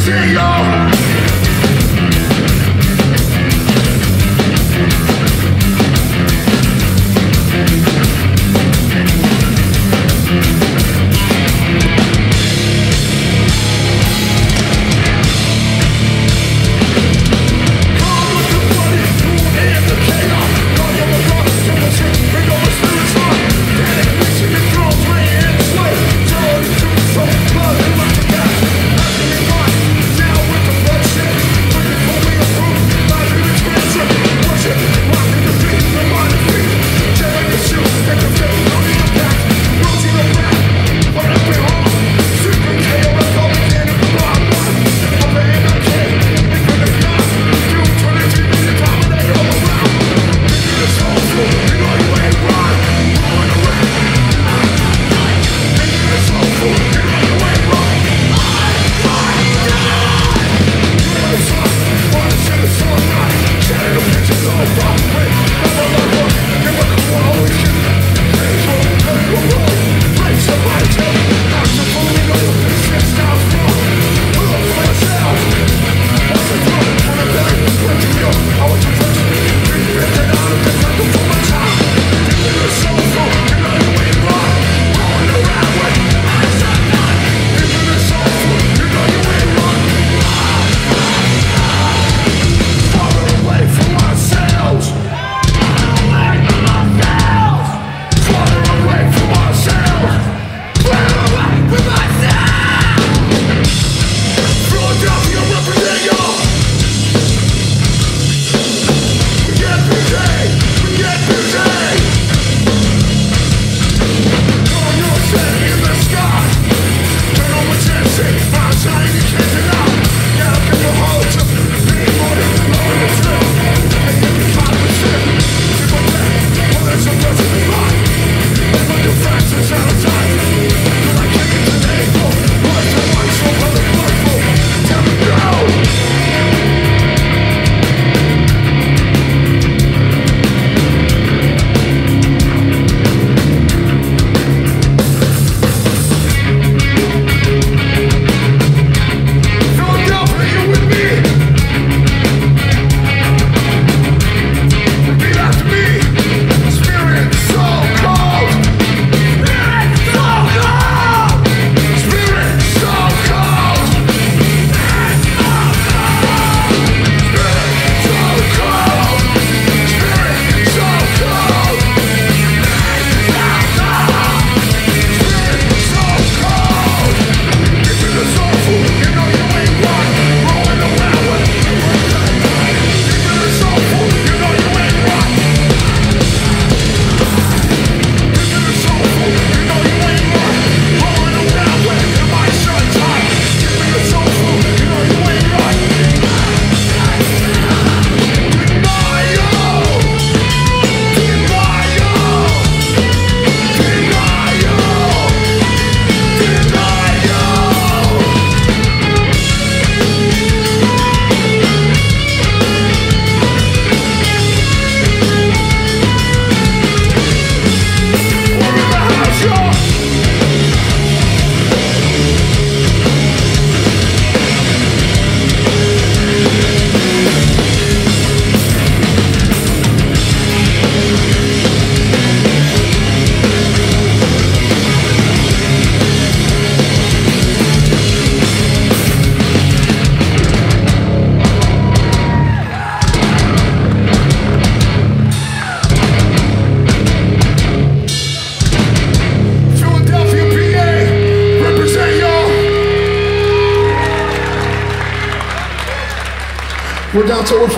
Philadelphia represent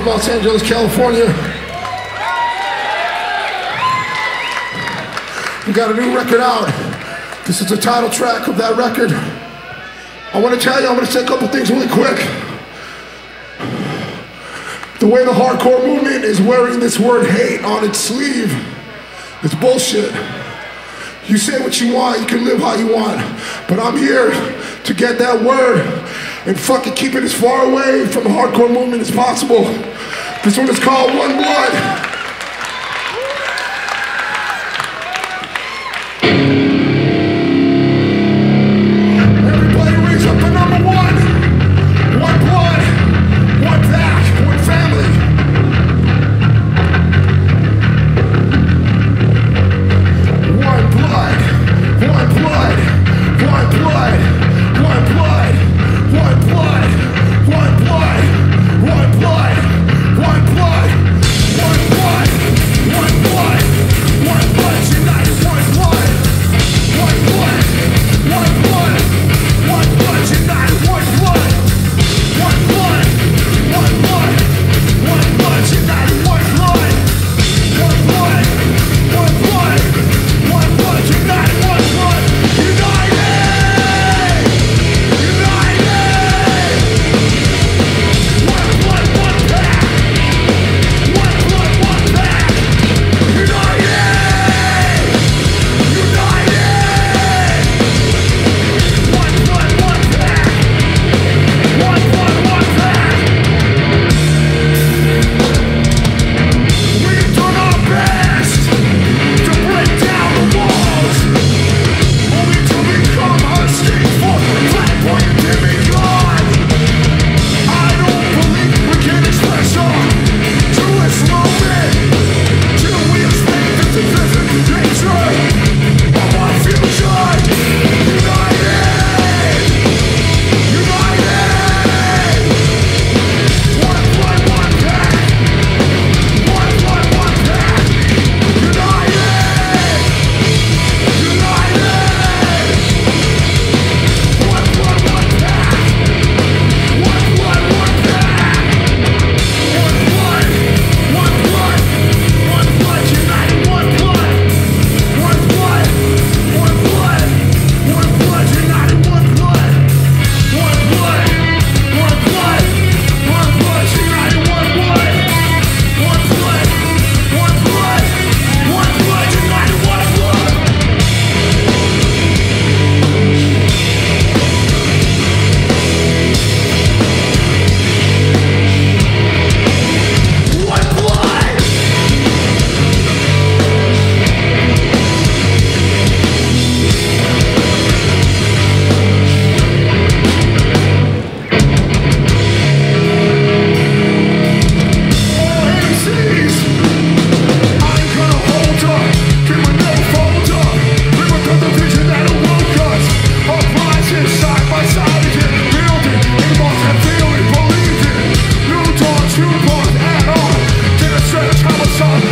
from Los Angeles, California. We got a new record out. This is the title track of that record. I want to tell you, I'm going to say a couple things really quick. The way the hardcore movement is wearing this word hate on its sleeve, it's bullshit. You say what you want, you can live how you want, but I'm here to get that word and fucking keep it as far away from the hardcore movement as possible. This one is called One Blood. Commissar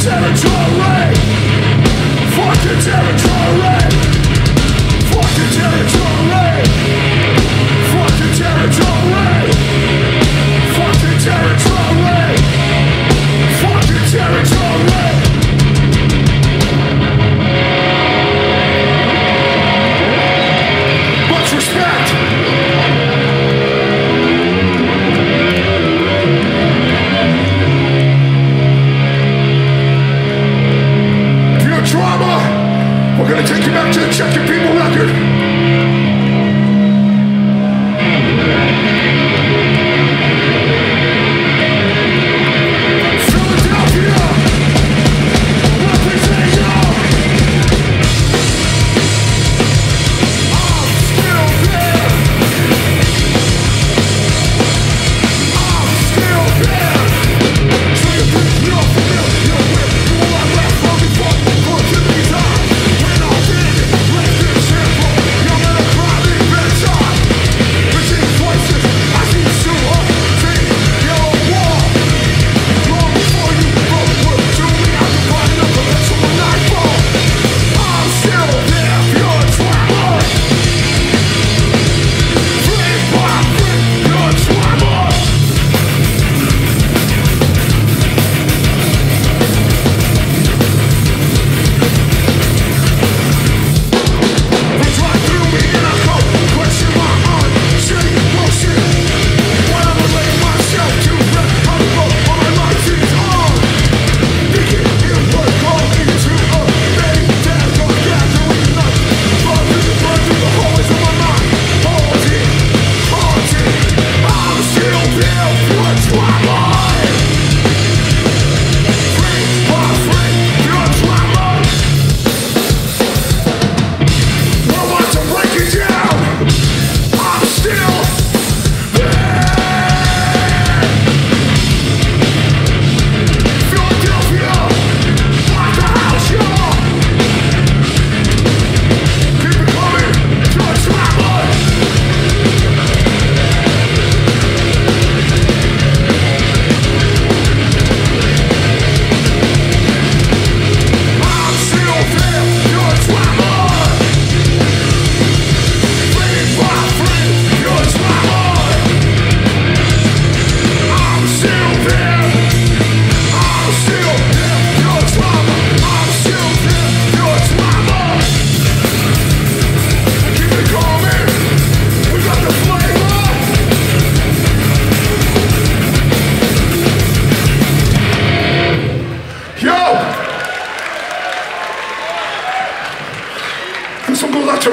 territory. Fuck your territory.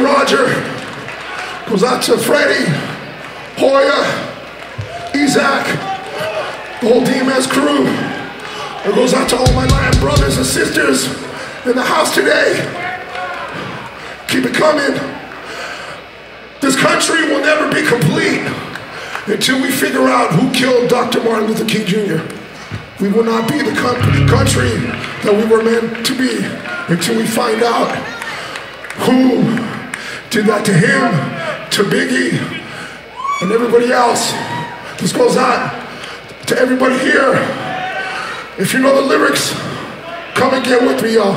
Roger, goes out to Freddie, Hoya, Isaac, the whole DMS crew. It goes out to all my Latin brothers and sisters in the house today. Keep it coming. This country will never be complete until we figure out who killed Dr. Martin Luther King Jr. We will not be the country that we were meant to be until we find out who did that to him, to Biggie, and everybody else. This goes out to everybody here. If you know the lyrics, come and get with me, y'all.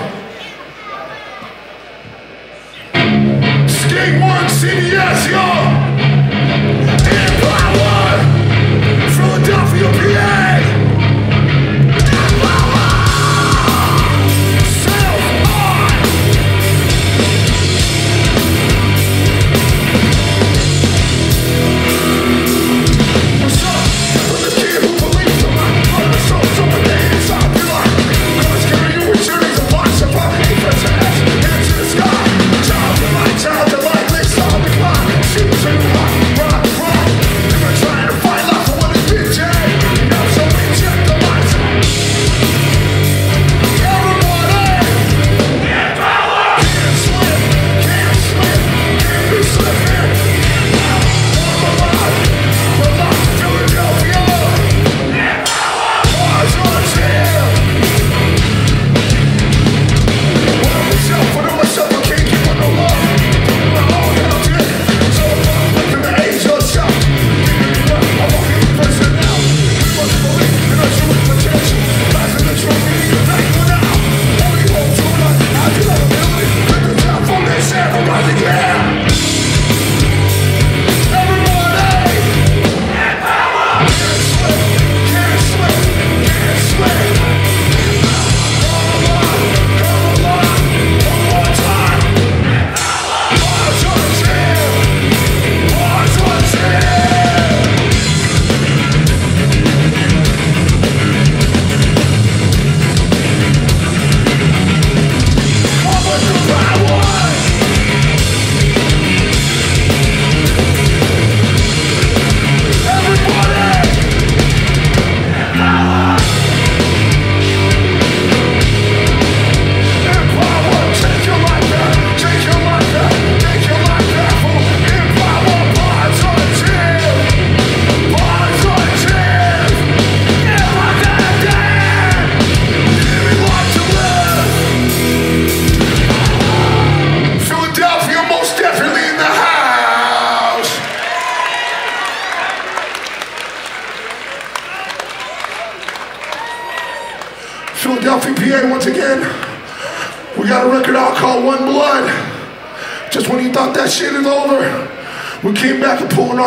Skate one CDS, y'all.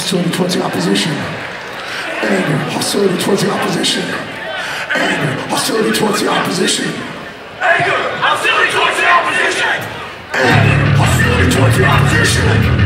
hostility towards the opposition. Anger, hostility towards the opposition. Anger, hostility towards the opposition. Anger, hostility towards the opposition! Anger, hostility towards the opposition.